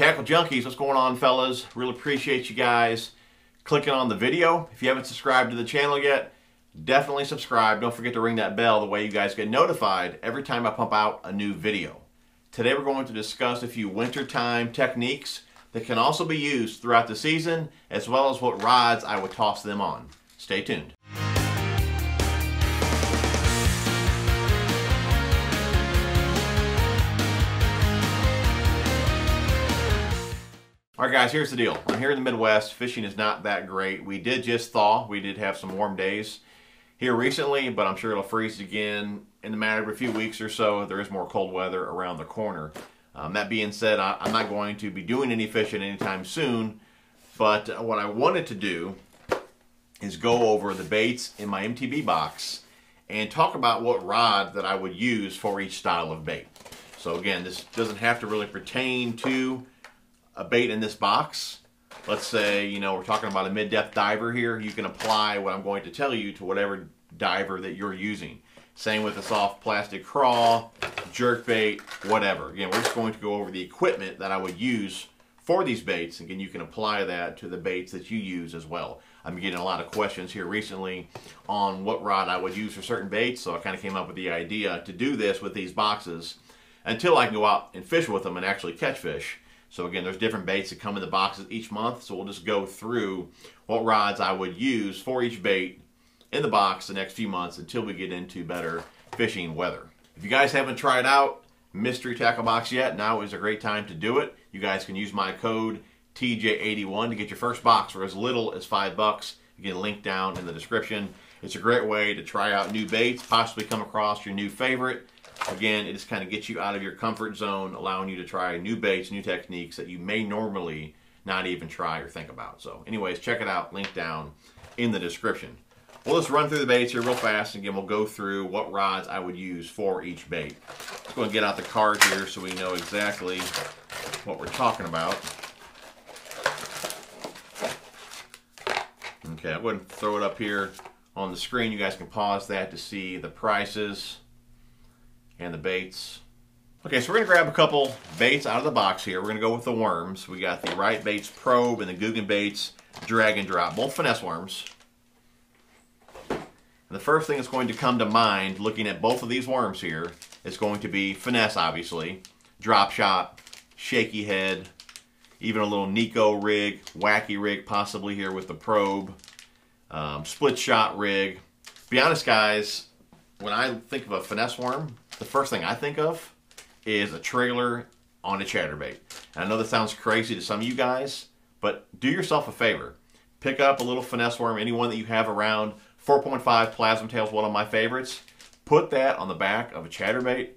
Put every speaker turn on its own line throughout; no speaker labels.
Tackle Junkies, what's going on, fellas? Really appreciate you guys clicking on the video. If you haven't subscribed to the channel yet, definitely subscribe. Don't forget to ring that bell the way you guys get notified every time I pump out a new video. Today we're going to discuss a few wintertime techniques that can also be used throughout the season, as well as what rods I would toss them on. Stay tuned. All right, guys, here's the deal. I'm here in the Midwest. Fishing is not that great. We did just thaw. We did have some warm days here recently, but I'm sure it'll freeze again in the matter of a few weeks or so. There is more cold weather around the corner. Um, that being said, I, am not going to be doing any fishing anytime soon, but what I wanted to do is go over the baits in my MTB box and talk about what rod that I would use for each style of bait. So again, this doesn't have to really pertain to a bait in this box, let's say, you know, we're talking about a mid-depth diver here, you can apply what I'm going to tell you to whatever diver that you're using. Same with a soft plastic craw, jerk bait, whatever. Again, we're just going to go over the equipment that I would use for these baits. Again, you can apply that to the baits that you use as well. I'm getting a lot of questions here recently on what rod I would use for certain baits, so I kind of came up with the idea to do this with these boxes until I can go out and fish with them and actually catch fish. So again, there's different baits that come in the boxes each month. So we'll just go through what rods I would use for each bait in the box the next few months until we get into better fishing weather. If you guys haven't tried out Mystery Tackle Box yet, now is a great time to do it. You guys can use my code TJ81 to get your first box for as little as five bucks. Again, link down in the description. It's a great way to try out new baits, possibly come across your new favorite, Again, it just kind of gets you out of your comfort zone, allowing you to try new baits, new techniques that you may normally not even try or think about. So anyways, check it out, link down in the description. We'll just run through the baits here real fast, again, we'll go through what rods I would use for each bait. Let's go and get out the card here so we know exactly what we're talking about. Okay, I'm going to throw it up here on the screen. You guys can pause that to see the prices and the baits. Okay, so we're going to grab a couple baits out of the box here. We're going to go with the worms. We got the Riot Baits Probe and the Googan Baits Drag and Drop, both finesse worms. And the first thing that's going to come to mind looking at both of these worms here is going to be finesse, obviously, drop shot, shaky head, even a little Neko rig, wacky rig possibly here with the probe, um, split shot rig. Be honest, guys, when I think of a finesse worm, the first thing I think of is a trailer on a chatterbait. And I know that sounds crazy to some of you guys, but do yourself a favor. Pick up a little finesse worm, any one that you have around. 4.5 Plasma Tail is one of my favorites. Put that on the back of a chatterbait,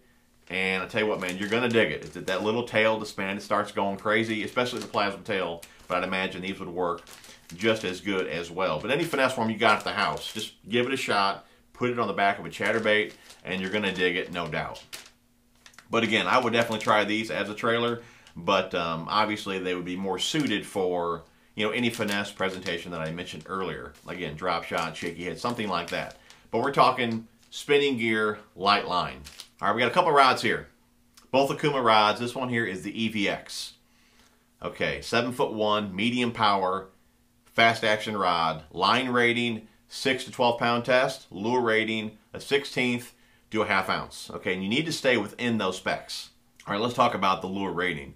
and I tell you what, man, you're gonna dig it. It's that little tail to span, it starts going crazy, especially the plasma tail, but I'd imagine these would work just as good as well. But any finesse worm you got at the house, just give it a shot, put it on the back of a chatterbait, and you're going to dig it, no doubt. But again, I would definitely try these as a trailer, but um, obviously they would be more suited for you know any finesse presentation that I mentioned earlier. Again, drop shot, shaky head, something like that. But we're talking spinning gear, light line. All right, we got a couple rods here. Both Okuma rods. This one here is the EVX. Okay, seven foot one, medium power, fast action rod. Line rating, six to 12 pound test. Lure rating, a 16th do a half ounce. Okay, and you need to stay within those specs. All right, let's talk about the lure rating.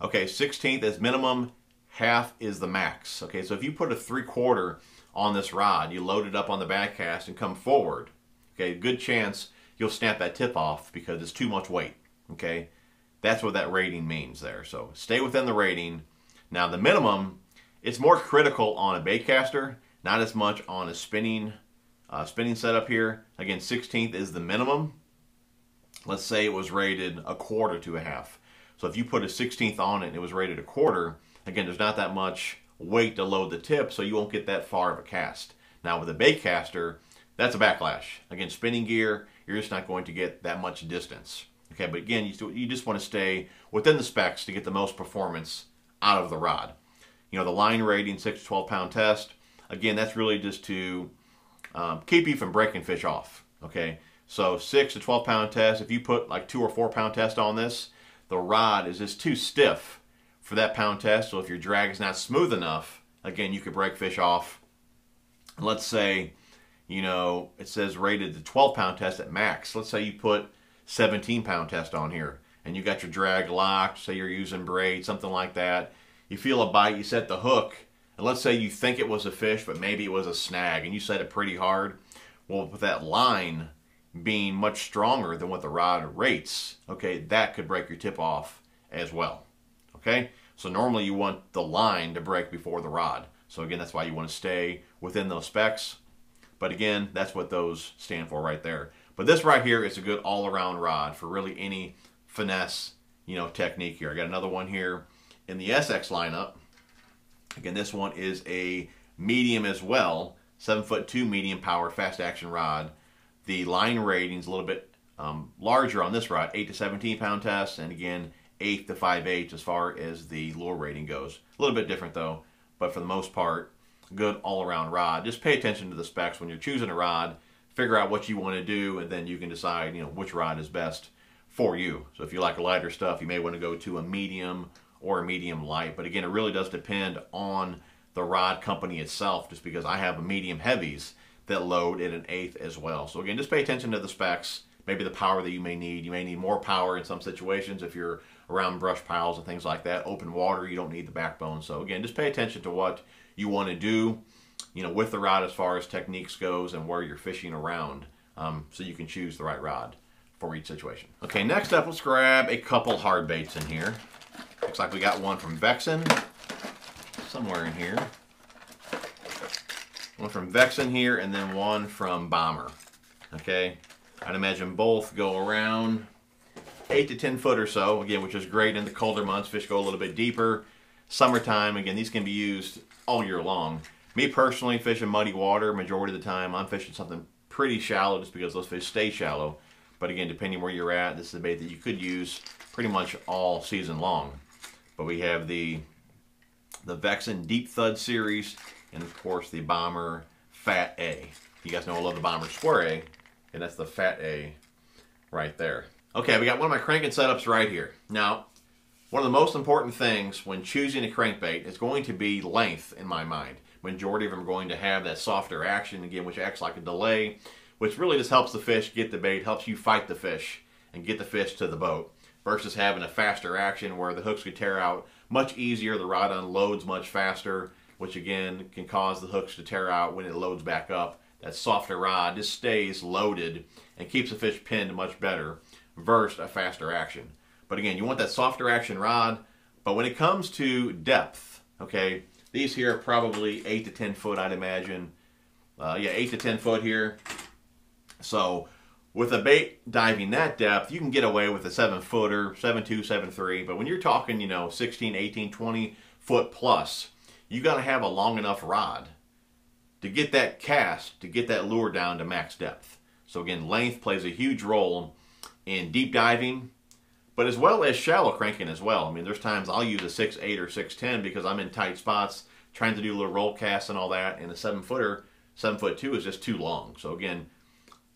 Okay, 16th is minimum, half is the max. Okay, so if you put a three quarter on this rod, you load it up on the back cast and come forward, okay, good chance you'll snap that tip off because it's too much weight. Okay, that's what that rating means there. So stay within the rating. Now the minimum, it's more critical on a bait caster, not as much on a spinning uh, spinning setup here, again, 16th is the minimum. Let's say it was rated a quarter to a half. So if you put a 16th on it and it was rated a quarter, again, there's not that much weight to load the tip, so you won't get that far of a cast. Now with a bait caster, that's a backlash. Again, spinning gear, you're just not going to get that much distance. Okay, but again, you, you just want to stay within the specs to get the most performance out of the rod. You know, the line rating, 6 to 12 pound test, again, that's really just to um, keep you from breaking fish off. Okay, so six to 12 pound test. If you put like two or four pound test on this, the rod is just too stiff for that pound test. So if your drag is not smooth enough, again, you could break fish off. Let's say, you know, it says rated the 12 pound test at max. Let's say you put 17 pound test on here and you got your drag locked, say you're using braid, something like that. You feel a bite, you set the hook, and let's say you think it was a fish, but maybe it was a snag, and you set it pretty hard. Well, with that line being much stronger than what the rod rates, okay, that could break your tip off as well. Okay, so normally you want the line to break before the rod. So again, that's why you want to stay within those specs. But again, that's what those stand for right there. But this right here is a good all-around rod for really any finesse, you know, technique here. I got another one here in the SX lineup. Again, this one is a medium as well, seven foot two medium power fast action rod. The line rating is a little bit um, larger on this rod, eight to 17 pound test, and again, eight to five eight as far as the lure rating goes. A little bit different though, but for the most part, good all around rod. Just pay attention to the specs when you're choosing a rod. Figure out what you want to do, and then you can decide, you know, which rod is best for you. So if you like lighter stuff, you may want to go to a medium or a medium light. But again, it really does depend on the rod company itself, just because I have a medium heavies that load at an eighth as well. So again, just pay attention to the specs, maybe the power that you may need. You may need more power in some situations if you're around brush piles and things like that. Open water, you don't need the backbone. So again, just pay attention to what you want to do, you know, with the rod as far as techniques goes and where you're fishing around, um, so you can choose the right rod for each situation. Okay, next up, let's grab a couple hard baits in here. Looks like we got one from Vexen, somewhere in here. One from Vexen here, and then one from Bomber. Okay, I'd imagine both go around 8 to 10 foot or so, again, which is great in the colder months. Fish go a little bit deeper. Summertime, again, these can be used all year long. Me personally, fishing muddy water, majority of the time, I'm fishing something pretty shallow just because those fish stay shallow. But again, depending where you're at, this is a bait that you could use pretty much all season long. But we have the the Vexen Deep Thud series, and of course the Bomber Fat A. You guys know I love the Bomber Square A, and that's the Fat A right there. Okay, we got one of my cranking setups right here. Now, one of the most important things when choosing a crankbait is going to be length in my mind. Majority of them are going to have that softer action, again, which acts like a delay which really just helps the fish get the bait, helps you fight the fish and get the fish to the boat versus having a faster action where the hooks could tear out much easier. The rod unloads much faster, which again can cause the hooks to tear out when it loads back up. That softer rod just stays loaded and keeps the fish pinned much better versus a faster action. But again, you want that softer action rod. But when it comes to depth, okay, these here are probably 8 to 10 foot, I'd imagine. Uh, yeah, 8 to 10 foot here. So with a bait diving that depth, you can get away with a seven footer, seven two, seven three. But when you're talking, you know, 16, 18, 20 foot plus, you got to have a long enough rod to get that cast, to get that lure down to max depth. So again, length plays a huge role in deep diving, but as well as shallow cranking as well. I mean, there's times I'll use a 6'8 or 6'10 because I'm in tight spots trying to do little roll cast and all that, and a seven footer, seven foot two is just too long. So again,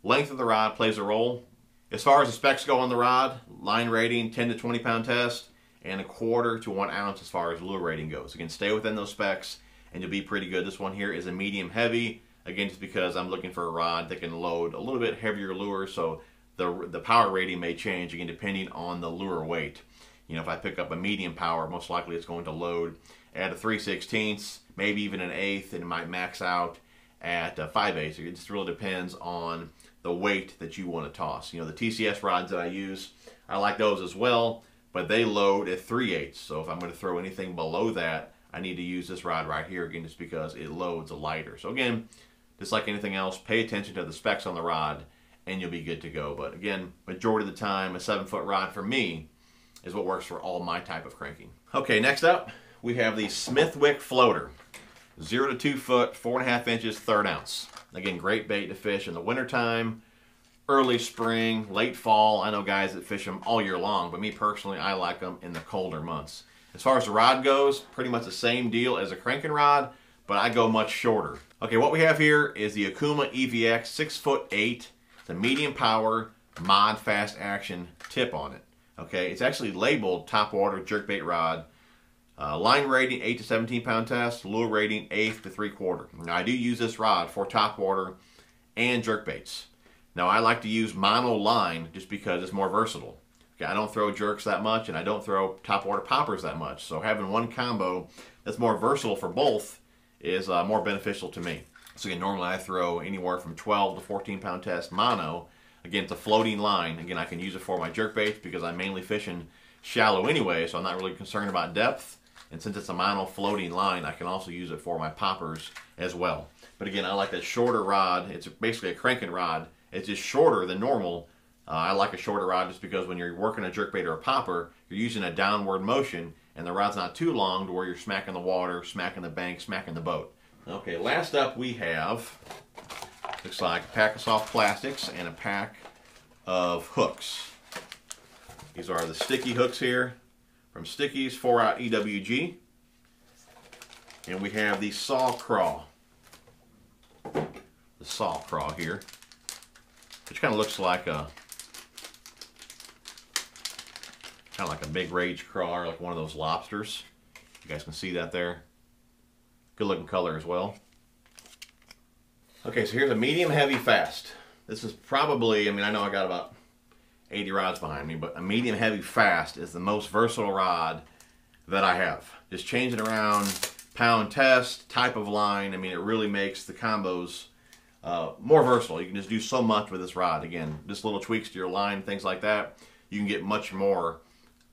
Length of the rod plays a role. As far as the specs go on the rod, line rating 10 to 20 pound test, and a quarter to one ounce as far as lure rating goes. Again, stay within those specs and you'll be pretty good. This one here is a medium heavy. Again, just because I'm looking for a rod that can load a little bit heavier lure, so the, the power rating may change, again, depending on the lure weight. You know, if I pick up a medium power, most likely it's going to load at a 3 16ths, maybe even an eighth, and it might max out at a 5 eighths. It just really depends on the weight that you want to toss. You know, the TCS rods that I use, I like those as well, but they load at 3 eighths. So if I'm going to throw anything below that, I need to use this rod right here again just because it loads a lighter. So again, just like anything else, pay attention to the specs on the rod and you'll be good to go. But again, majority of the time, a 7 foot rod for me is what works for all my type of cranking. Okay, next up, we have the Smithwick Floater. 0 to 2 foot, 4.5 inches, third ounce. Again, great bait to fish in the wintertime, early spring, late fall. I know guys that fish them all year long, but me personally, I like them in the colder months. As far as the rod goes, pretty much the same deal as a cranking rod, but I go much shorter. Okay, what we have here is the Okuma EVX 6 foot 8, the medium power mod fast action tip on it. Okay, it's actually labeled top water jerkbait rod Uh, line rating 8 to 17 pound test, lure rating 8 to 3 quarter. Now I do use this rod for top water and jerk baits. Now I like to use mono line just because it's more versatile. Okay, I don't throw jerks that much and I don't throw top water poppers that much. So having one combo that's more versatile for both is uh, more beneficial to me. So again, normally I throw anywhere from 12 to 14 pound test mono. Again, it's a floating line. Again, I can use it for my jerk baits because I'm mainly fishing shallow anyway, so I'm not really concerned about depth. And since it's a mono floating line, I can also use it for my poppers as well. But again, I like that shorter rod. It's basically a cranking rod. It's just shorter than normal. Uh, I like a shorter rod just because when you're working a jerkbait or a popper, you're using a downward motion and the rod's not too long to where you're smacking the water, smacking the bank, smacking the boat. Okay, last up we have, looks like a pack of soft plastics and a pack of hooks. These are the sticky hooks here from Stickies 4-Out EWG. And we have the saw craw. The saw craw here. Which kind of looks like a kind of like a big rage craw or like one of those lobsters. You guys can see that there. Good looking color as well. Okay, so here's a medium heavy fast. This is probably, I mean, I know I got about 80 rods behind me, but a medium heavy fast is the most versatile rod that I have. Just changing around pound test, type of line, I mean, it really makes the combos uh, more versatile. You can just do so much with this rod. Again, just little tweaks to your line, things like that. You can get much more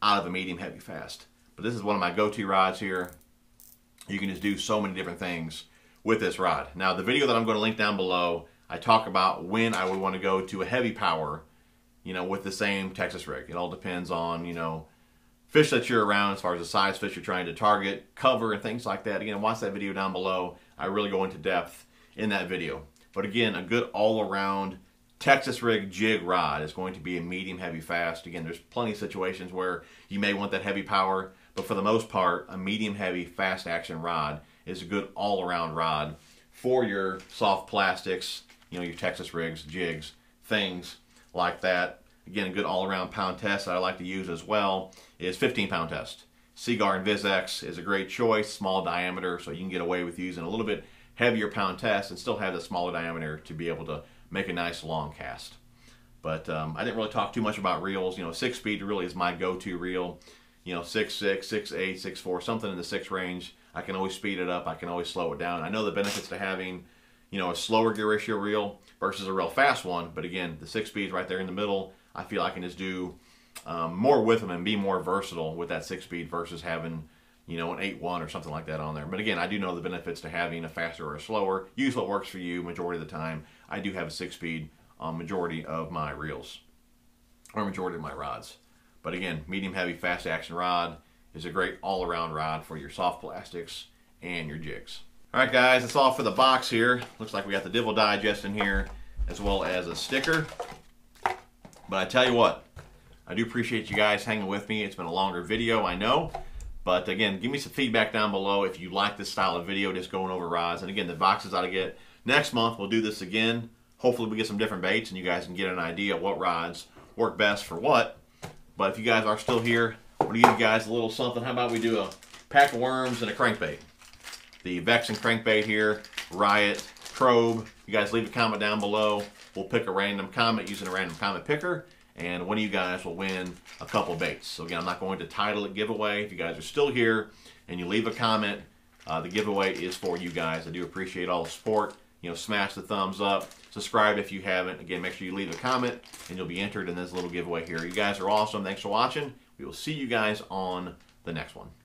out of a medium heavy fast. But this is one of my go-to rods here. You can just do so many different things with this rod. Now, the video that I'm going to link down below, I talk about when I would want to go to a heavy power you know, with the same Texas rig. It all depends on, you know, fish that you're around as far as the size fish you're trying to target, cover, and things like that. Again, watch that video down below. I really go into depth in that video. But again, a good all-around Texas rig jig rod is going to be a medium heavy fast. Again, there's plenty of situations where you may want that heavy power, but for the most part, a medium heavy fast action rod is a good all-around rod for your soft plastics, you know, your Texas rigs, jigs, things like that. Again, a good all-around pound test that I like to use as well is 15 pound test. Seaguar InvizX is a great choice, small diameter, so you can get away with using a little bit heavier pound test and still have the smaller diameter to be able to make a nice long cast. But um, I didn't really talk too much about reels. You know, six speed really is my go-to reel. You know, six six, six eight, six four, something in the six range. I can always speed it up. I can always slow it down. I know the benefits to having you know, a slower gear ratio reel versus a real fast one. But again, the six speeds right there in the middle, I feel I can just do um, more with them and be more versatile with that six speed versus having, you know, an 8-1 or something like that on there. But again, I do know the benefits to having a faster or a slower. Use what works for you majority of the time. I do have a six speed on majority of my reels or majority of my rods. But again, medium heavy fast action rod is a great all around rod for your soft plastics and your jigs. Alright guys, that's all for the box here. Looks like we got the Divil Digest in here, as well as a sticker. But I tell you what, I do appreciate you guys hanging with me. It's been a longer video, I know. But again, give me some feedback down below if you like this style of video, just going over rods. And again, the boxes to get. Next month, we'll do this again. Hopefully we get some different baits and you guys can get an idea of what rods work best for what. But if you guys are still here, I'm to give you guys a little something. How about we do a pack of worms and a crankbait? The Vexen crankbait here, Riot, Probe. You guys leave a comment down below. We'll pick a random comment using a random comment picker, and one of you guys will win a couple baits. So again, I'm not going to title it giveaway. If you guys are still here and you leave a comment, uh, the giveaway is for you guys. I do appreciate all the support. You know, smash the thumbs up. Subscribe if you haven't. Again, make sure you leave a comment, and you'll be entered in this little giveaway here. You guys are awesome. Thanks for watching. We will see you guys on the next one.